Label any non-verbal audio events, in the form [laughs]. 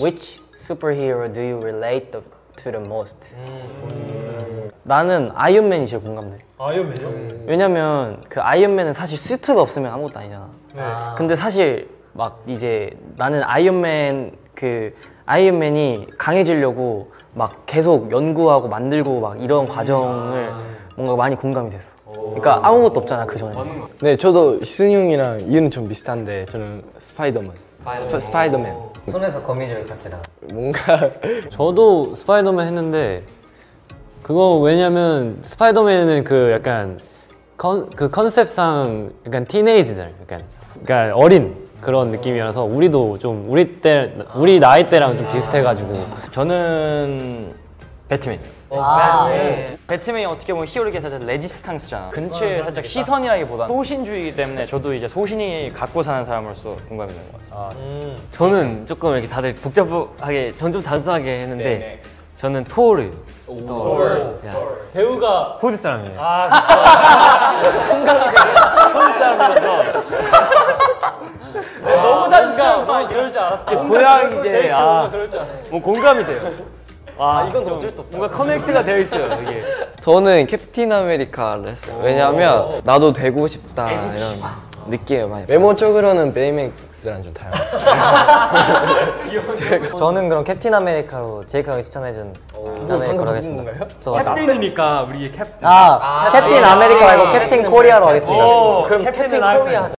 Which superhero do you relate the, to the most? 나는 아이언맨이 제일 공감돼. 아이언맨이요? 왜냐면 그 아이언맨은 사실 수트가 없으면 아무것도 아니잖아. 네. 근데 사실 막 이제 나는 아이언맨 그 아이언맨이 강해지려고 막 계속 연구하고 만들고 막 이런 과정을 뭔가 많이 공감이 됐어. 그러니까 아무것도 없잖아 그 전에. 네, 저도 희승이 형이랑 이유는 좀 비슷한데 저는 스파이더맨. 스파, 스파이더맨. 손에서 거미줄 같이 나. 뭔가 [laughs] 저도 스파이더맨 했는데 그거 왜냐면 스파이더맨은 그 약간 컨, 그 컨셉상 약간 teenage들 약간 그러니까 어린 그런 느낌이라서 우리도 좀 우리 때 우리 나이 때랑 좀 비슷해가지고 저는 배트맨. 아, 배트맨이 어떻게 보면 히어로계 자체 레지스탕스잖아. 근처에 살짝 시선이라기보다 소신주의이기 때문에 저도 이제 소신이 갖고 사는 사람으로서 공감이 되는 것 같습니다. 저는 조금 이렇게 다들 복잡하게 전 좀 단순하게 했는데 저는 토르. 배우가 호주 사람이에요. [laughs] 너무 단순한 거 그럴 줄 알았다. 고향이제 아. 뭐 공감이 돼요 아 이건 어쩔 수 없다 뭔가 connect가 되어 있어요 이게 저는 캡틴 아메리카를 했어요. 왜냐면 나도 되고 싶다 이런 느낌을 많이. 외모적으로는 베이맥스랑 좀 닮아요. [laughs] 저는 그럼 캡틴 아메리카로 제이크 형이 추천해준 캡틴 아메리카로 하겠습니다. 저 캡틴이니까 우리 캡틴 아, 캡틴 아메리카 말고 캡틴 코리아로 하겠습니다. 그럼 캡틴 코리아